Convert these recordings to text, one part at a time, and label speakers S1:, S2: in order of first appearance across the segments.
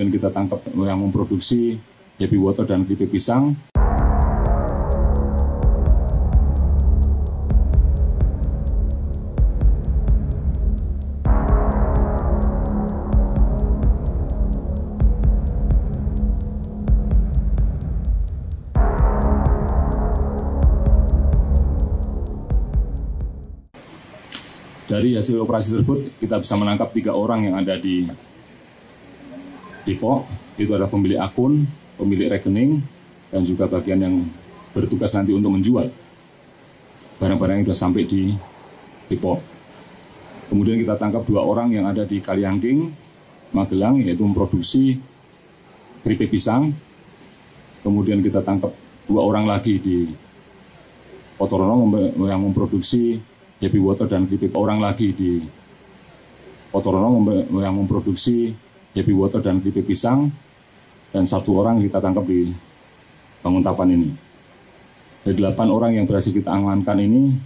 S1: Dan kita tangkap yang memproduksi happy water dan keripik pisang. Dari hasil operasi tersebut, kita bisa menangkap tiga orang yang ada di Depok. Itu adalah pemilik akun, pemilik rekening, dan juga bagian yang bertugas nanti untuk menjual barang-barang yang sudah sampai di Depok. Kemudian kita tangkap dua orang yang ada di Kaliangking, Magelang, yaitu memproduksi keripik pisang. Kemudian kita tangkap dua orang lagi di Potorono yang memproduksi happy water dan keripik orang lagi di Potorono yang memproduksi happy water dan keripik pisang dan satu orang kita tangkap di Banguntapan ini. Dari delapan orang yang berhasil kita amankan ini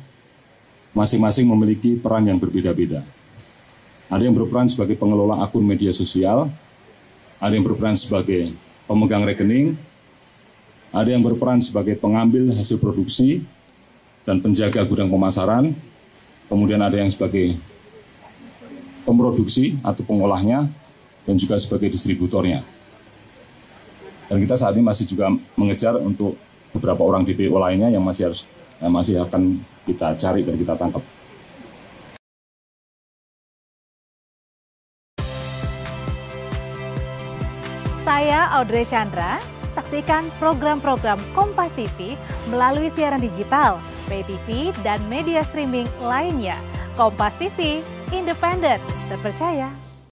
S1: masing-masing memiliki peran yang berbeda-beda. Ada yang berperan sebagai pengelola akun media sosial, ada yang berperan sebagai pemegang rekening, ada yang berperan sebagai pengambil hasil produksi dan penjaga gudang pemasaran, kemudian ada yang sebagai pemroduksi atau pengolahnya, dan juga sebagai distributornya. Dan kita saat ini masih juga mengejar untuk beberapa orang DPO lainnya yang masih harus yang masih akan kita cari dan kita tangkap.
S2: Saya Audrey Chandra, saksikan program-program Kompas TV melalui siaran digital, pay TV, dan media streaming lainnya. Kompas TV, independen, terpercaya,